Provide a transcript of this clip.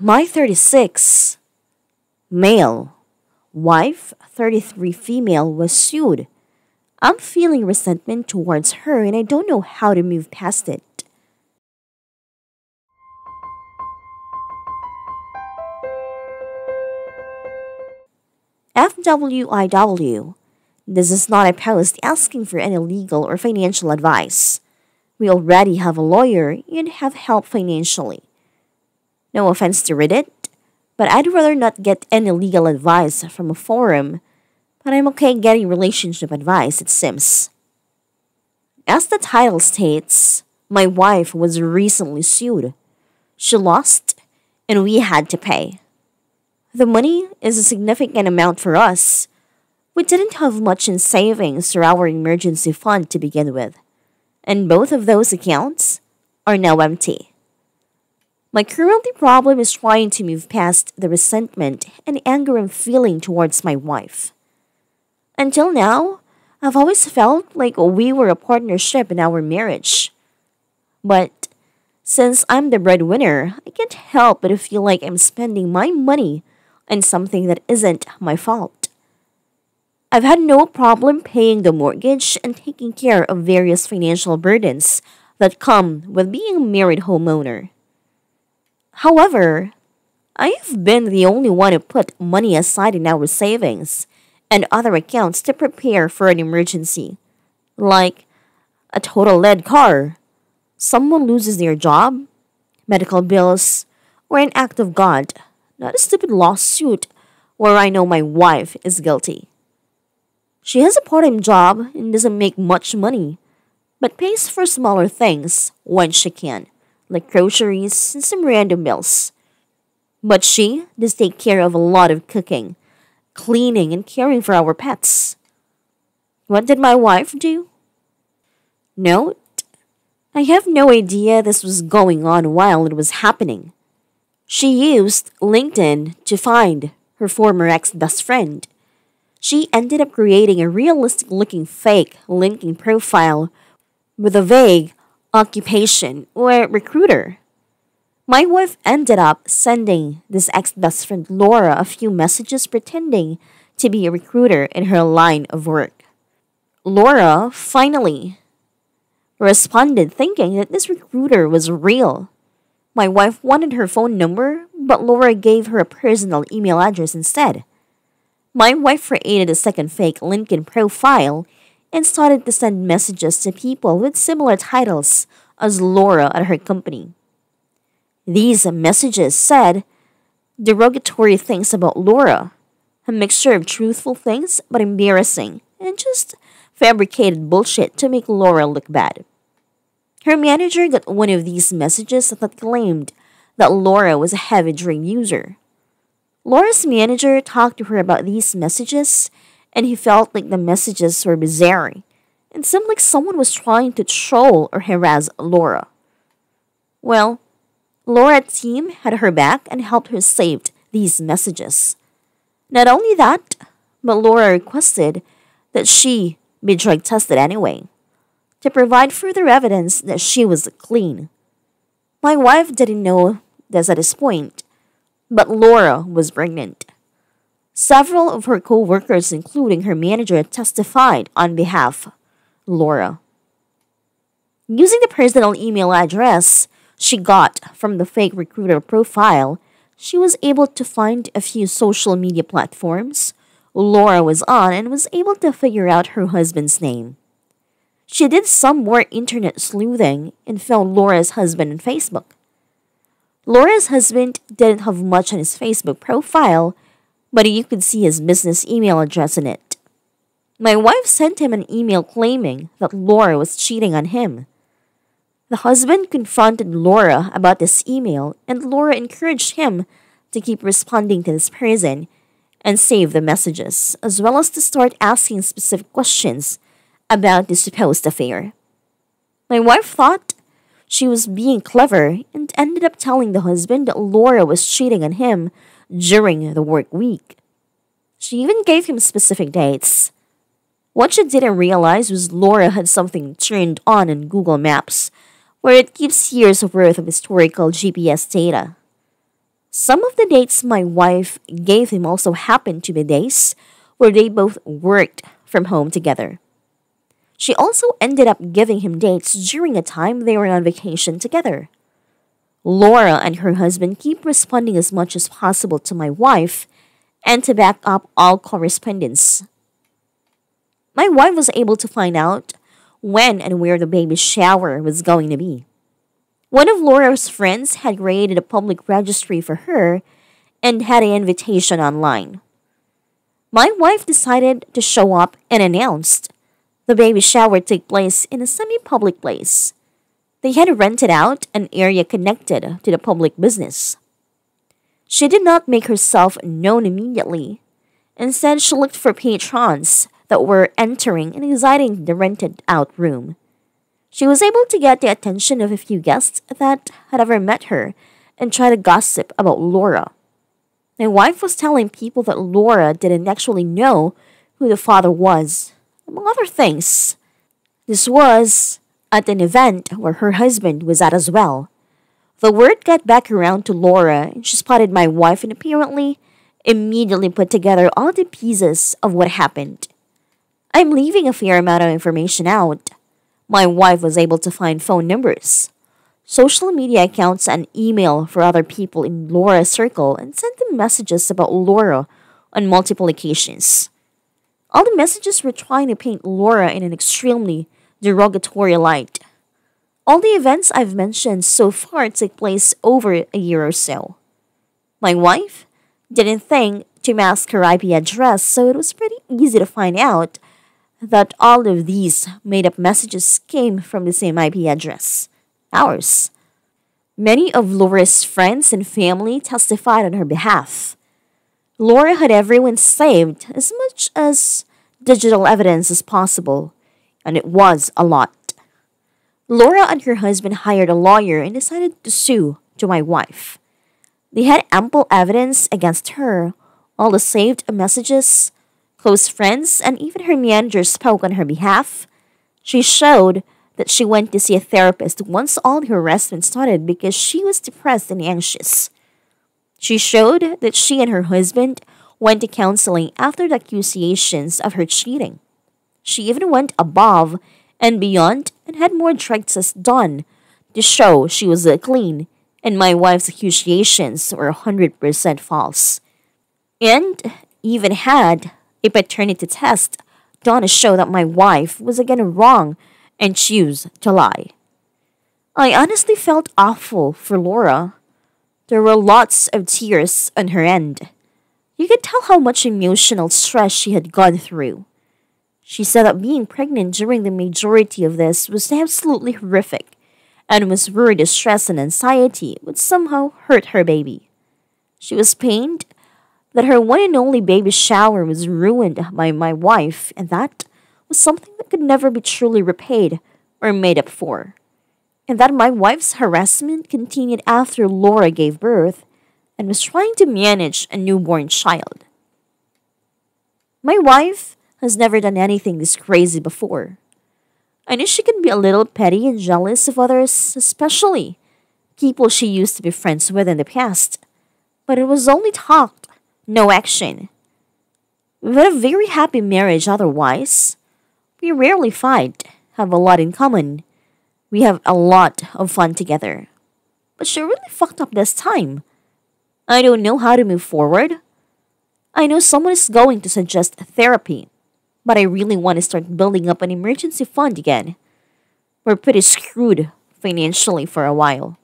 My 36, male, wife, 33 female, was sued. I'm feeling resentment towards her and I don't know how to move past it. FWIW. This is not a post asking for any legal or financial advice. We already have a lawyer and have help financially. No offense to Reddit, but I'd rather not get any legal advice from a forum, but I'm okay getting relationship advice, it seems. As the title states, my wife was recently sued. She lost, and we had to pay. The money is a significant amount for us. We didn't have much in savings or our emergency fund to begin with, and both of those accounts are now empty. My current problem is trying to move past the resentment and anger I'm feeling towards my wife. Until now, I've always felt like we were a partnership in our marriage. But since I'm the breadwinner, I can't help but feel like I'm spending my money on something that isn't my fault. I've had no problem paying the mortgage and taking care of various financial burdens that come with being a married homeowner. However, I've been the only one who put money aside in our savings and other accounts to prepare for an emergency, like a total lead car, someone loses their job, medical bills, or an act of God not a stupid lawsuit where I know my wife is guilty. She has a part time job and doesn't make much money, but pays for smaller things when she can, like groceries and some random bills. But she does take care of a lot of cooking, cleaning, and caring for our pets. What did my wife do? Note, I have no idea this was going on while it was happening. She used LinkedIn to find her former ex best friend. She ended up creating a realistic looking fake LinkedIn profile with a vague occupation or recruiter. My wife ended up sending this ex best friend Laura a few messages pretending to be a recruiter in her line of work. Laura finally responded thinking that this recruiter was real. My wife wanted her phone number, but Laura gave her a personal email address instead. My wife created a second fake LinkedIn profile and started to send messages to people with similar titles as Laura at her company. These messages said derogatory things about Laura, a mixture of truthful things but embarrassing, and just fabricated bullshit to make Laura look bad. Her manager got one of these messages that claimed that Laura was a heavy drink user. Laura's manager talked to her about these messages, and he felt like the messages were bizarre and seemed like someone was trying to troll or harass Laura. Well, Laura's team had her back and helped her save these messages. Not only that, but Laura requested that she be drug tested anyway to provide further evidence that she was clean. My wife didn't know this at this point, but Laura was pregnant. Several of her co workers, including her manager, testified on behalf Laura. Using the personal email address she got from the fake recruiter profile, she was able to find a few social media platforms Laura was on and was able to figure out her husband's name. She did some more internet sleuthing and found Laura's husband on Facebook. Laura's husband didn't have much on his Facebook profile, but you could see his business email address in it. My wife sent him an email claiming that Laura was cheating on him. The husband confronted Laura about this email, and Laura encouraged him to keep responding to this person and save the messages, as well as to start asking specific questions about the supposed affair. My wife thought she was being clever and ended up telling the husband that Laura was cheating on him during the work week. She even gave him specific dates. What she didn't realize was Laura had something turned on in Google Maps where it keeps years of worth of historical GPS data. Some of the dates my wife gave him also happened to be days where they both worked from home together. She also ended up giving him dates during a time they were on vacation together. Laura and her husband keep responding as much as possible to my wife and to back up all correspondence. My wife was able to find out when and where the baby shower was going to be. One of Laura's friends had created a public registry for her and had an invitation online. My wife decided to show up and announced the baby shower take place in a semi-public place. They had rented out an area connected to the public business. She did not make herself known immediately. Instead, she looked for patrons that were entering and exiting the rented out room. She was able to get the attention of a few guests that had ever met her and try to gossip about Laura. My wife was telling people that Laura didn't actually know who the father was among other things. This was at an event where her husband was at as well. The word got back around to Laura, and she spotted my wife and apparently immediately put together all the pieces of what happened. I'm leaving a fair amount of information out. My wife was able to find phone numbers, social media accounts, and email for other people in Laura's circle and sent them messages about Laura on multiple occasions. All the messages were trying to paint Laura in an extremely derogatory light. All the events I've mentioned so far took place over a year or so. My wife didn't think to mask her IP address, so it was pretty easy to find out that all of these made up messages came from the same IP address ours. Many of Laura's friends and family testified on her behalf. Laura had everyone saved as much as digital evidence as possible, and it was a lot. Laura and her husband hired a lawyer and decided to sue to my wife. They had ample evidence against her, all the saved messages, close friends, and even her manager spoke on her behalf. She showed that she went to see a therapist once all the harassment started because she was depressed and anxious. She showed that she and her husband went to counseling after the accusations of her cheating. She even went above and beyond and had more drug done to show she was uh, clean and my wife's accusations were 100% false. And even had a paternity test done to show that my wife was again wrong and choose to lie. I honestly felt awful for Laura there were lots of tears on her end. You could tell how much emotional stress she had gone through. She said that being pregnant during the majority of this was absolutely horrific and was worried that stress and anxiety would somehow hurt her baby. She was pained that her one and only baby shower was ruined by my wife, and that was something that could never be truly repaid or made up for and that my wife's harassment continued after Laura gave birth and was trying to manage a newborn child. My wife has never done anything this crazy before. I knew she could be a little petty and jealous of others, especially people she used to be friends with in the past, but it was only talk, no action. We've had a very happy marriage otherwise. We rarely fight, have a lot in common, we have a lot of fun together. But she really fucked up this time. I don't know how to move forward. I know someone is going to suggest therapy, but I really want to start building up an emergency fund again. We're pretty screwed financially for a while.